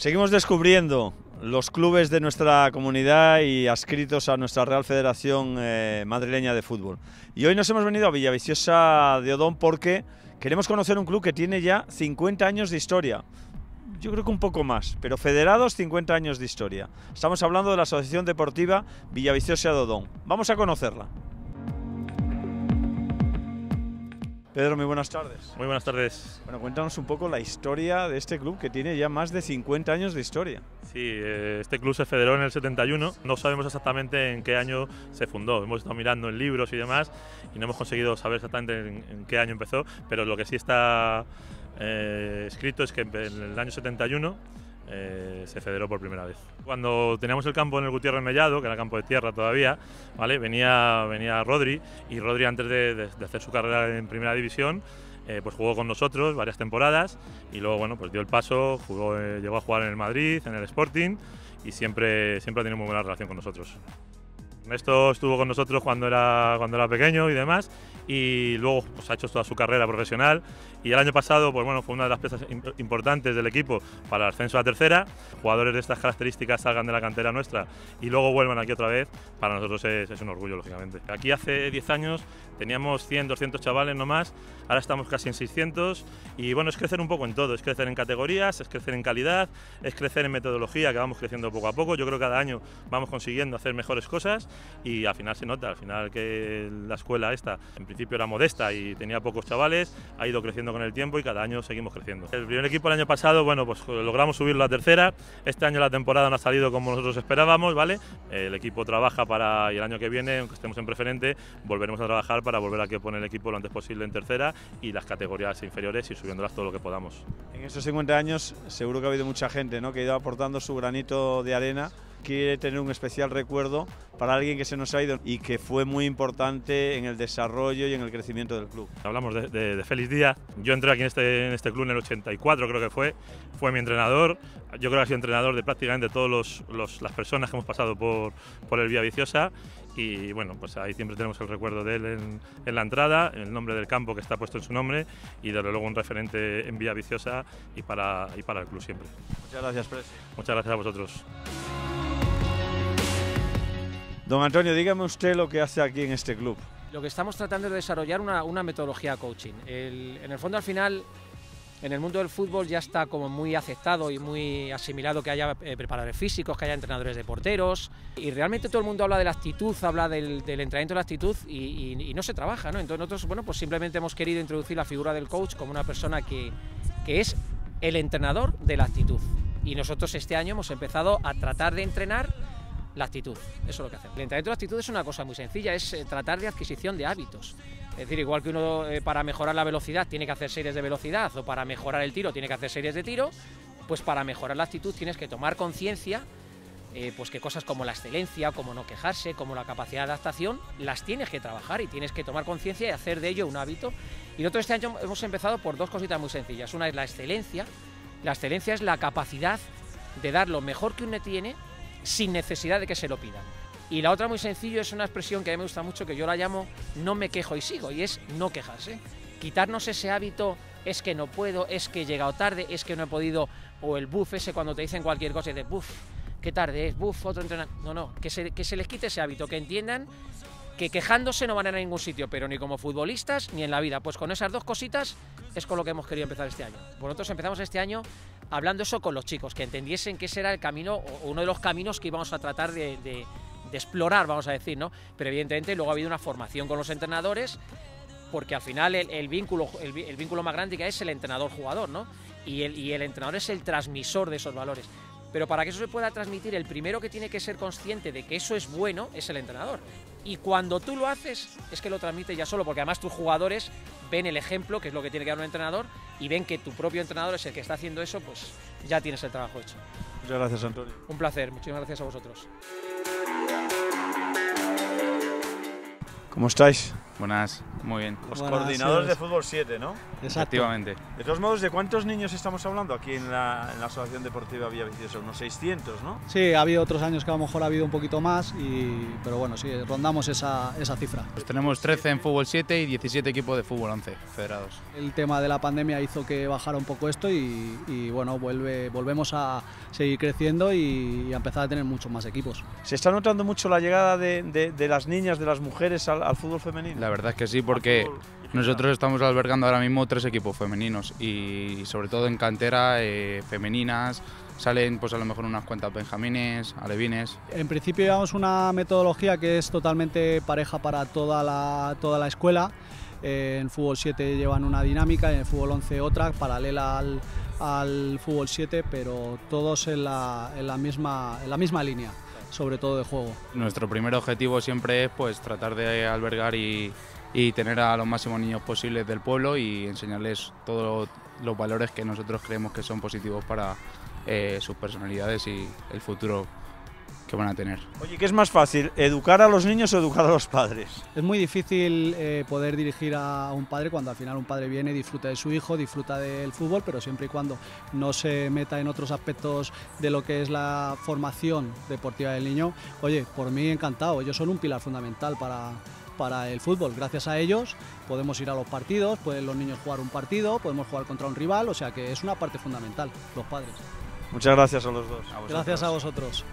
Seguimos descubriendo los clubes de nuestra comunidad y adscritos a nuestra Real Federación eh, Madrileña de Fútbol. Y hoy nos hemos venido a Villaviciosa de Odón porque queremos conocer un club que tiene ya 50 años de historia. Yo creo que un poco más, pero federados 50 años de historia. Estamos hablando de la Asociación Deportiva Villaviciosa de Odón. Vamos a conocerla. Pedro, muy buenas tardes. Muy buenas tardes. Bueno, cuéntanos un poco la historia de este club que tiene ya más de 50 años de historia. Sí, eh, este club se federó en el 71. No sabemos exactamente en qué año se fundó. Hemos estado mirando en libros y demás y no hemos conseguido saber exactamente en, qué año empezó, pero lo que sí está eh, escrito es que en el año 71 eh, se federó por primera vez. Cuando teníamos el campo en el Gutiérrez Mellado, que era campo de tierra todavía, ¿vale? venía, venía Rodri y Rodri antes de, hacer su carrera en primera división eh, pues jugó con nosotros varias temporadas y luego bueno, pues dio el paso, jugó, eh, llegó a jugar en el Madrid, en el Sporting y siempre, siempre ha tenido muy buena relación con nosotros. Esto estuvo con nosotros cuando era, cuando era pequeño y demás, y luego pues, ha hecho toda su carrera profesional. Y el año pasado, pues bueno, fue una de las piezas importantes del equipo para el ascenso a tercera. Jugadores de estas características salgan de la cantera nuestra y luego vuelvan aquí otra vez, para nosotros es, es un orgullo, lógicamente. Aquí hace 10 años teníamos 100, 200 chavales nomás, ahora estamos casi en 600 y bueno, es crecer un poco en todo, es crecer en categorías, es crecer en calidad, es crecer en metodología, que vamos creciendo poco a poco. Yo creo que cada año vamos consiguiendo hacer mejores cosas y al final se nota, al final que la escuela esta en principio era modesta y tenía pocos chavales, ha ido creciendo con el tiempo y cada año seguimos creciendo. El primer equipo el año pasado, bueno, pues logramos subirlo a tercera, este año la temporada no ha salido como nosotros esperábamos, ¿vale? El equipo trabaja para, y el año que viene, aunque estemos en preferente, volveremos a trabajar para volver a que pone el equipo lo antes posible en tercera y las categorías inferiores y subiéndolas todo lo que podamos. En estos 50 años seguro que ha habido mucha gente ¿no? que ha ido aportando su granito de arena quiere tener un especial recuerdo para alguien que se nos ha ido y que fue muy importante en el desarrollo y en el crecimiento del club. Hablamos de, de, Félix Díaz. Yo entré aquí en este, en este club en el 84, creo que fue. Fue mi entrenador. Yo creo que ha sido entrenador de prácticamente todas las personas que hemos pasado por, por el Vía Viciosa. Y bueno, pues ahí siempre tenemos el recuerdo de él en, en, la entrada, el nombre del campo que está puesto en su nombre y desde luego un referente en Vía Viciosa y para, y para el club siempre. Muchas gracias, Pres. Muchas gracias a vosotros. Don Antonio, dígame usted lo que hace aquí en este club. Lo que estamos tratando es desarrollar una, una metodología coaching. en el fondo, al final, en el mundo del fútbol ya está como muy aceptado y muy asimilado que haya eh, preparadores físicos, que haya entrenadores de porteros. Y realmente todo el mundo habla de la actitud, habla del, entrenamiento de la actitud y, no se trabaja, ¿no? Entonces nosotros, bueno, pues simplemente hemos querido introducir la figura del coach como una persona que, que es el entrenador de la actitud. Y nosotros este año hemos empezado a tratar de entrenar la actitud. Eso es lo que hacemos. El entrenamiento de actitud es una cosa muy sencilla, es eh, tratar de adquisición de hábitos. Es decir, igual que uno eh, para mejorar la velocidad tiene que hacer series de velocidad o para mejorar el tiro tiene que hacer series de tiro, pues para mejorar la actitud tienes que tomar conciencia eh, pues que cosas como la excelencia, como no quejarse, como la capacidad de adaptación, las tienes que trabajar y tienes que tomar conciencia y hacer de ello un hábito. Y nosotros este año hemos empezado por dos cositas muy sencillas. Una es la excelencia. La excelencia es la capacidad de dar lo mejor que uno tiene sin necesidad de que se lo pidan. Y la otra muy sencillo es una expresión que a mí me gusta mucho, que yo la llamo no me quejo y sigo, y es no quejarse. Quitarnos ese hábito, es que no puedo, es que he llegado tarde, es que no he podido, o el buff ese cuando te dicen cualquier cosa y dices, buff, qué tarde es, buff, otro entrenamiento. No, no, que se, que se les quite ese hábito, que entiendan que quejándose no van a ir a ningún sitio, pero ni como futbolistas ni en la vida. Pues con esas dos cositas es con lo que hemos querido empezar este año. Nosotros empezamos este año hablando eso con los chicos, que entendiesen que ese era el camino, o uno de los caminos que íbamos a tratar de, explorar, vamos a decir, ¿no? Pero evidentemente luego ha habido una formación con los entrenadores, porque al final el, vínculo, el, vínculo más grande que es el entrenador-jugador, ¿no? Y el entrenador es el transmisor de esos valores. Pero para que eso se pueda transmitir, el primero que tiene que ser consciente de que eso es bueno es el entrenador. Y cuando tú lo haces, es que lo transmite ya solo, porque además tus jugadores ven el ejemplo, que es lo que tiene que dar un entrenador, y ven que tu propio entrenador es el que está haciendo eso, pues ya tienes el trabajo hecho. Muchas gracias, Antonio. Un placer, muchísimas gracias a vosotros. ¿Cómo estáis? Buenas. Muy bien, Los Buenas, coordinadores sí, de fútbol 7, ¿no? Exacto. efectivamente. De todos modos, ¿de cuántos niños estamos hablando aquí en la, en la Asociación Deportiva Villaviciosa? Unos 600, ¿no? Sí, ha habido otros años que a lo mejor ha habido un poquito más, y, pero bueno, sí, rondamos esa, esa cifra. Pues tenemos 13 en fútbol 7 y 17 equipos de fútbol 11 federados. El tema de la pandemia hizo que bajara un poco esto y, y, bueno, vuelve, volvemos a seguir creciendo y, y a empezar a tener muchos más equipos. ¿Se está notando mucho la llegada de, de- de las niñas, de las mujeres al, al fútbol femenino? La verdad es que sí, porque nosotros estamos albergando ahora mismo tres equipos femeninos y sobre todo en cantera eh, femeninas salen pues a lo mejor unas cuantas benjamines, alevines. En principio llevamos una metodología que es totalmente pareja para toda la, toda la escuela. Eh, en fútbol 7 llevan una dinámica, en el fútbol 11 otra, paralela al, al fútbol 7, pero todos en la, en la misma, en la misma línea, sobre todo de juego. Nuestro primer objetivo siempre es pues tratar de albergar y, y tener a los máximos niños posibles del pueblo y enseñarles todos los valores que nosotros creemos que son positivos para eh, sus personalidades y el futuro que van a tener. Oye, ¿qué es más fácil, educar a los niños o educar a los padres? Es muy difícil eh, poder dirigir a un padre cuando al final un padre viene, disfruta de su hijo, disfruta del fútbol, pero siempre y cuando no se meta en otros aspectos de lo que es la formación deportiva del niño. Oye, por mí encantado, ellos son un pilar fundamental para, para el fútbol. Gracias a ellos podemos ir a los partidos, pueden los niños jugar un partido, podemos jugar contra un rival, o sea que es una parte fundamental, los padres. Muchas gracias a los dos. Gracias a vosotros.